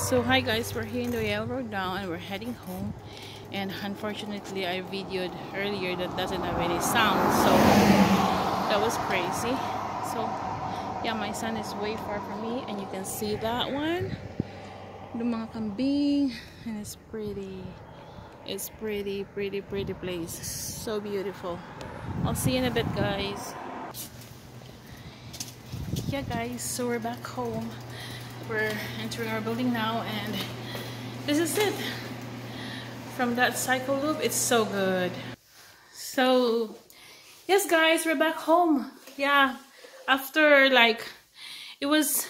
So hi guys, we're here in the railroad now and we're heading home. And unfortunately, I videoed earlier that doesn't have any sound, so that was crazy. So yeah, my son is way far from me, and you can see that one, the mga kambing, and it's pretty. It's pretty, pretty, pretty place. So beautiful. I'll see you in a bit, guys. Yeah, guys. So we're back home we're entering our building now and this is it. From that cycle loop it's so good. So yes guys we're back home. Yeah after like it was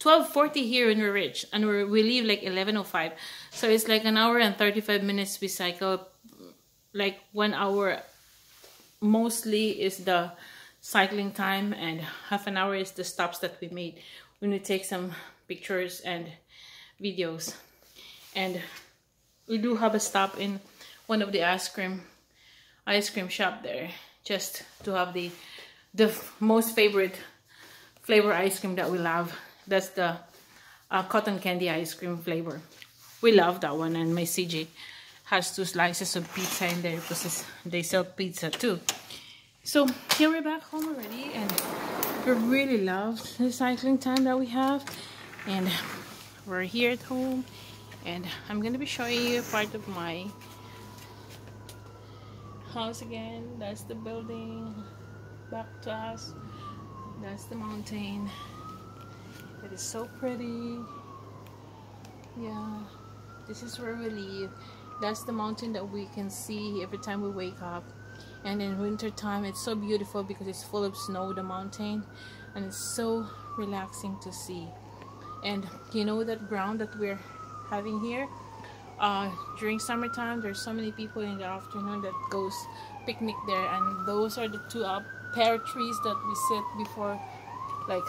12.40 here in Ridge and we we leave like 11.05 so it's like an hour and 35 minutes we cycle like one hour mostly is the cycling time and half an hour is the stops that we made we to take some pictures and videos. And we do have a stop in one of the ice cream ice cream shop there just to have the the most favorite flavor ice cream that we love. That's the uh, cotton candy ice cream flavor. We love that one and my CJ has two slices of pizza in there because they sell pizza too. So here we're back home already and we really love the cycling time that we have and we're here at home and I'm gonna be showing you part of my house again. That's the building back to us. That's the mountain. It is so pretty. Yeah this is where we live. That's the mountain that we can see every time we wake up and in winter time it's so beautiful because it's full of snow the mountain and it's so relaxing to see. And you know that ground that we're having here? Uh, during summertime there's so many people in the afternoon that goes picnic there and those are the two uh, pear trees that we sit before like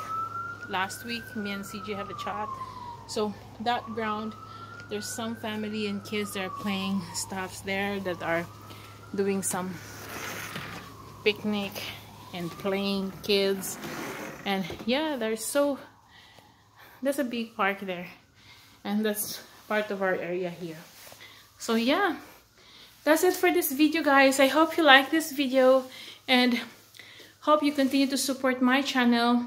last week. Me and CJ have a chat. So that ground there's some family and kids that are playing stuffs there that are doing some picnic and playing kids. And yeah there's so there's a big park there. And that's part of our area here. So yeah that's it for this video guys. I hope you like this video and hope you continue to support my channel.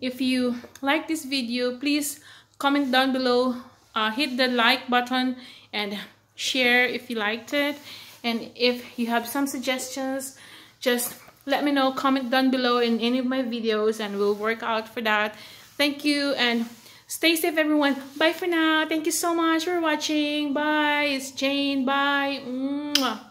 If you like this video please comment down below uh, hit the like button and share if you liked it. And if you have some suggestions just let me know comment down below in any of my videos and we'll work out for that. Thank you and stay safe everyone. Bye for now. Thank you so much for watching. Bye. It's jane. Bye. Mwah.